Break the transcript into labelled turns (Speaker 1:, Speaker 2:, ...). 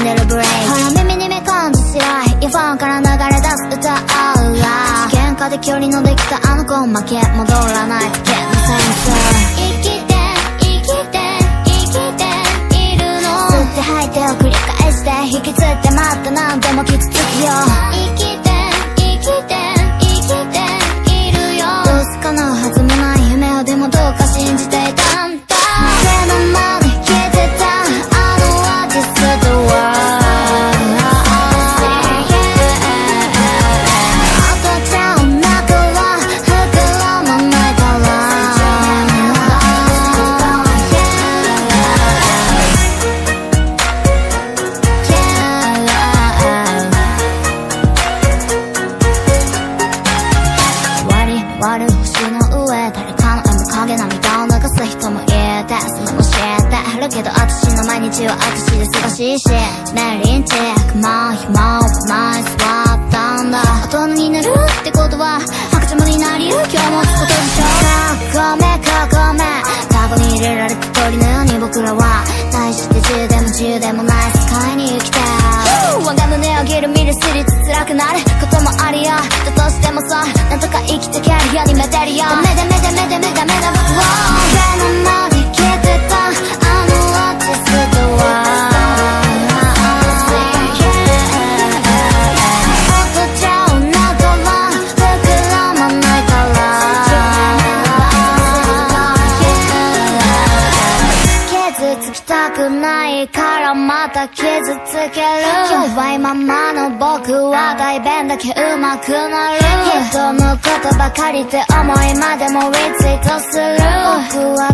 Speaker 1: んでブレイほら耳に目かんずしいイファンから流れ出す歌オーラ喧嘩で距離のできたあの子負け戻らない。危険な戦争生きて生きて生きているの吸って吐いてを繰り返して引きつってまた何でも傷つくよ生きて生きてで涙を流す人もいてそれも教えて。あるけど私の毎日は私で忙しいしメリンチェックマン暇を前座ったんだ大人になるってことは白ちゃまになり今日もつことでしょうがごめんかごめん。カゴに入れられた鳥のように僕らは大して自由でも自由でもない世界に生きて。我が胸を切る見るすりつ辛くなることもありや生きたキャリアにメダるよだ目だ目だ目だまだ僕をつきたくないからまた傷つける。弱いままの僕は代弁だけうまくなる。人のことばかりって思いまでもリツイートする。僕は